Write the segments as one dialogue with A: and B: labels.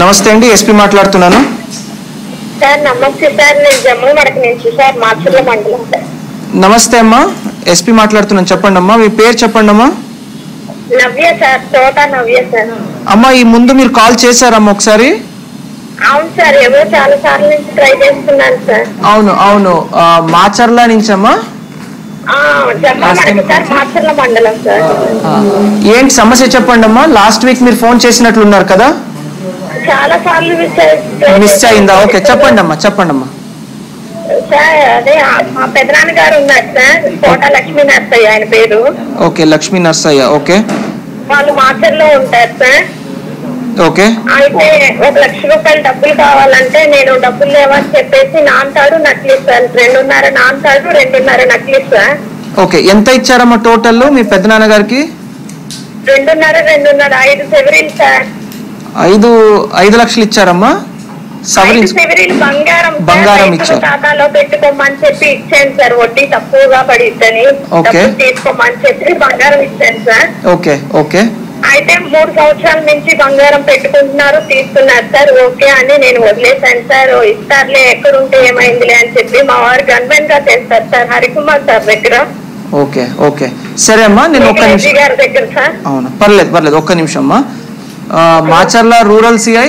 A: నమస్తే అండి ఎస్పీ మాట్లాడుతున్నాను.
B: సార్ నమస్తే సార్ నేను జమ్మూ మడక నుంచి సార్ మార్చుల మండలం సార్.
A: నమస్తే అమ్మా ఎస్పీ మాట్లాడుతున్నాను చెప్పండి అమ్మా మీ పేరు చెప్పండి అమ్మా.
B: నవ్య సార్ తోట నవ్య సార్.
A: అమ్మా ఈ ముందు మీరు కాల్ చేశారమ్మా ఒకసారి.
B: అవును సార్ ఏవో చాలా సార్లు నుంచి ట్రై చేస్తున్నాను సార్.
A: అవును అవును మాచర్ల నుంచి అమ్మా. ఏంటి సమస్య చెప్పండి అమ్మా లాస్ట్ వీక్ మీరు ఫోన్ చేసినట్లున్నారు కదా.
B: చాలా సార్లు మిస్
A: మిస్ అయిందా? ఓకే చెప్పండి అమ్మా చెప్పండి అమ్మా
B: సార్ అదే మా పెదనాన్న గారు ఉన్నారు సార్ తోట లక్ష్మీ నర్సయ్య ఆయన పేరు.
A: Okay Lakshmi Narsaiah okay.
B: వాళ్ళు మార్చర్లో ఉంటారు సార్.
A: ఓకే.
B: అయితే ఒక లక్ష రూపాయలు డబ్బులు కావాలంటే నేను డబ్బులు లేవని చెప్పేసి నాంతాడు నక్లీస్ సార్ రెండున్నర నాంతాడు రెండున్నర నక్లీస్ సార్.
A: ఓకే ఎంత ఇచ్చారమ్మా టోటల్ మీ పెద్దనాన్న గారికి?
B: రెండున్నర రెండున్నర ఐదు సెవరీలు సార్.
A: ఐదు ఐదు లక్షలు ఇచ్చారమ్మా. సవరించు.
B: బంగారం
A: ఇచ్చారు.
B: ఖాతాలో పెట్టుకోమని చెప్పి ఇచ్చాను సార్. వడ్డీ తక్కువగా పడిద్దని
A: ఓకే.
B: డబ్బులు తీసుకోమని చెప్పి బంగారం ఇచ్చాను సార్.
A: Okay okay.
B: అయితే మూడు సంవత్సరాల నుంచి బంగారం పెట్టుకుంటున్నారు తీసుకున్నారు సార్. ఓకే అని నేను వదిలేశాను సార్. ఇస్తారులే ఎక్కడుంటే ఏమైందిలే అని చెప్పి మా వారు గన్మెన్గా చేస్తారు సార్. హరికుమార్ సార్ దగ్గర.
A: Okay okay. సరే అమ్మా నేను ఒక్క నిమిషం.
B: గారి దగ్గర సార్.
A: అవును పర్లేదు పర్లేదు. ఒక్క నిమిషం అమ్మా. Macherla rural CI.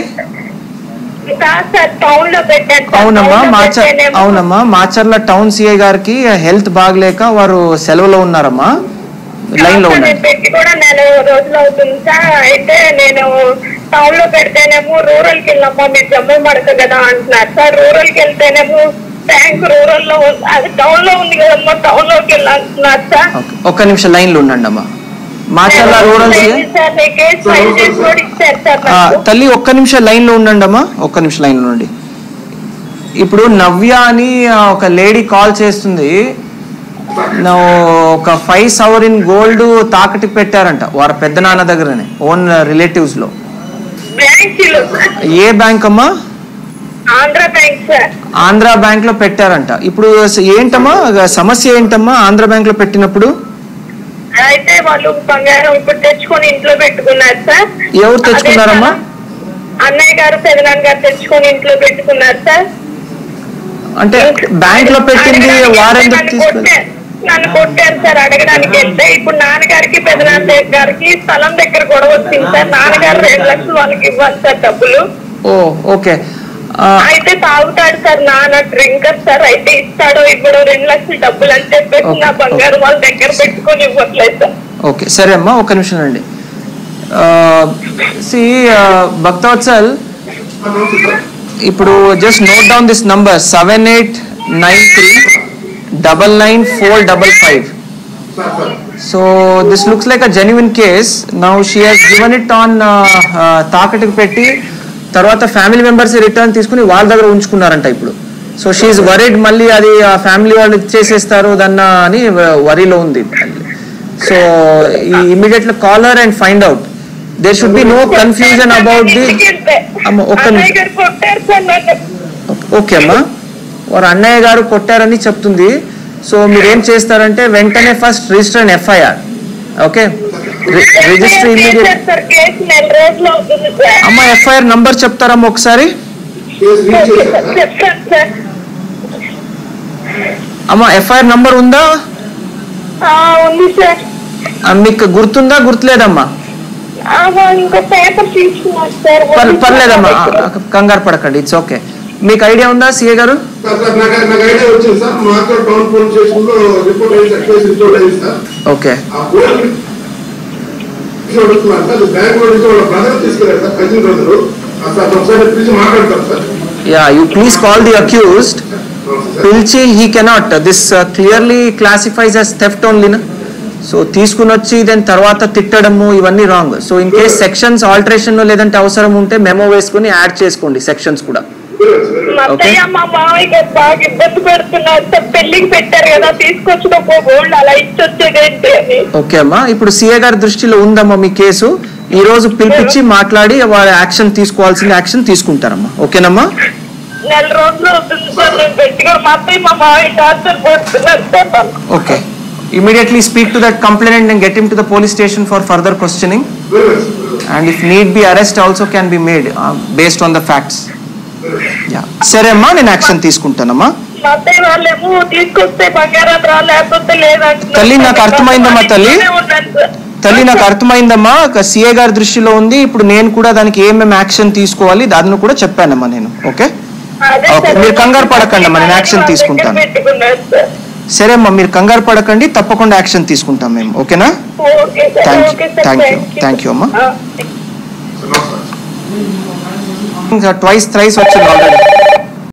A: అవునమ్మా
B: పెట్టానేమో.
A: అవునమ్మా మాచర్ల టౌన్ సిఐ గారికి హెల్త్ బాగలేక వారు సెలవులో ఉన్నారమ్మా
B: లైన్లో పెట్టి కూడా నెల రోజులు అవుతుంది సార్ అయితే నేను టౌన్లో పెడితేనేమో రూరల్కి వెళ్ళమ్మా మీరు జమ్మూ మడక కదా అంటున్నారు సార్ రూరల్కి వెళ్తేనేమో బ్యాంక్ రూరల్లో ఉంది. అది టౌన్లో ఉంది కదమ్మా టౌన్లోకి సార్
A: ఒక్క నిమిషం లైన్లో ఉండండి అమ్మా మాచర్ల రూరల్ సిఐ
B: సార్ నేను కేసు ఫైల్ చేసి కూడా ఇచ్చారు సార్
A: ఆ,
B: నాకు.
A: తల్లి ఒక్క నిమిషం లైన్లో ఉండండి అమ్మా. ఒక్క నిమిషం లైన్లో ఉండండి. ఇప్పుడు నవ్య అని ఒక లేడీ కాల్ చేస్తుంది. ఒక ఫైవ్ సవర్ ఇన్ గోల్డ్ తాకటి పెట్టారంట. వారి పెద్ద నాన్న దగ్గరనే ఓన్
B: రిలేటివ్స్లో.
A: ఏ బ్యాంక్ అమ్మా?
B: Andhra bank sir.
A: ఆంధ్ర బ్యాంక్లో పెట్టారంట. ఇప్పుడు ఏంటమ్మా? సమస్య ఏంటమ్మా? ఆంధ్ర బ్యాంక్లో పెట్టినప్పుడు?
B: అయితే వాళ్ళు బంగారం ఇప్పుడు తెచ్చుకొని ఇంట్లో పెట్టుకున్నారు సార్.
A: ఎవరు తెచ్చుకున్నారమ్మా?
B: అన్నయ్య గారు పెదనాన్న గారు తెచ్చుకొని ఇంట్లో పెట్టుకున్నారు సార్.
A: అంటే బ్యాంక్లో పెట్టింది వారెందుకు
B: నన్ను కొట్టారు. సార్ అడగడానికి వెళ్తే ఇప్పుడు నాన్నగారికి పెదనాన్న గారికి స్థలం దగ్గర గొడవ వచ్చింది సార్. నాన్నగారు రెండు లక్షలు వాళ్ళకి ఇవ్వాలి సార్ డబ్బులు.
A: Oh okay.
B: అయితే తాగుతాడు సార్ నాన్న డ్రింకర్ సార్ అయితే ఇస్తాడో ఇవ్వడో రెండు లక్షలు డబ్బులు అని చెప్పేసి నా బంగారు వాళ్ళ దగ్గర పెట్టుకొని ఇవ్వట్లేదు సార్.
A: ఓకే సరే అమ్మా ఒక్క నిమిషం అండి సి భక్తవత్సల్ ఇప్పుడు just note down this number seven eight nine three double nine four double five so this looks like a genuine case now she has given it on తాకటికి పెట్టి తర్వాత ఫ్యామిలీ మెంబర్స్ రిటర్న్ తీసుకుని వాళ్ళ దగ్గర ఉంచుకున్నారంట ఇప్పుడు. So she worried మళ్ళీ అది ఆ family వాళ్ళు ఇచ్చేసేస్తారు దన్న అని వరీలో ఉంది సో ఈ immediately call her and find out there should be no confusion about the ఒక్క ఓకే అమ్మా. వారు అన్నయ్య గారు కొట్టారని చెప్తుంది. సో మీరు ఏం చేస్తారంటే వెంటనే first register and FIR okay register immediate అమ్మ ఎఫ్ఐఆర్ నంబర్ చెప్తారమ్మా ఒకసారి? అమ్మ ఎఫ్ఐఆర్ నంబర్ ఉందా? మీకు గుర్తుందా? గుర్తులేదమ్మా. పర్లేదమ్మా. కంగారు పడకండి. ఇట్స్ ఓకే మీకు ఐడియా ఉందా సిఏ గారు? ఓకే
C: ఆ పోలీస్ సార్ బ్యాంక్ నుంచి వాళ్ళ బ్రదర్ తీసుకెళ్ళారు సార్ కజిన్ బ్రదరు సార్ ఒకసారి పిలిచి మాట్లాడతారు sir
A: yeah you please call the accused పిలిచి he cannot this clearly classifies as theft ఓన్లీనా so తీసుకుని వచ్చి దాని తర్వాత తిట్టడము ఇవన్నీ wrong so in case sections alteration లేదంటే అవసరం ఉంటే మెమో వేసుకుని యాడ్ చేసుకోండి సెక్షన్స్ కూడా.
C: Very well, sir, very well.
B: మా అత్తయ్య మా మామయ్య గారు బాగా ఇబ్బంది పెడుతున్నారు. సార్ పెళ్ళికి పెట్టారు కదా తీసుకొచ్చిన గోల్డ్ అలా ఇచ్చొచ్చేదేంటి అని.
A: ఓకే అమ్మా ఇప్పుడు సిఏ గారి దృష్టిలో ఉందమ్మా మీ కేసు. ఈ రోజు పిలిపించి మాట్లాడి వాళ్ళ యాక్షన్ తీసుకోవాల్సిన యాక్షన్ తీసుకుంటారమ్మా. ఓకేనమ్మా?
B: నెల రోజులు అవుతుంది సార్ నేను గట్టిగా మా అత్తయ్య మా మామయ్య టార్చర్ పెడుతున్నారు సార్. నన్ను.
A: Okay immediately speak to that complaint and get him to the police station for further questioning. And if need be arrest also can be made based on the facts సరే అమ్మా నేను యాక్షన్ తీసుకుంటానమ్మా తల్లి, నాకు అర్థమైందమ్మా తల్లి. తల్లి నాకు అర్థమైందమ్మా సిఏ గారి దృష్టిలో ఉంది ఇప్పుడు నేను కూడా దానికి ఏమేమి యాక్షన్ తీసుకోవాలి దాన్ని కూడా చెప్పానమ్మా నేను ఓకే ఓకే. మీరు కంగారు పడకండి అమ్మా, నేను యాక్షన్ తీసుకుంటాను.
B: సార్.
A: అమ్మా మీరు కంగారు పడకండి తప్పకుండా యాక్షన్ తీసుకుంటాం మేము ఓకేనా.
B: Okay sir
A: Thank you. Thank you, అమ్మా. twice, thrice option already.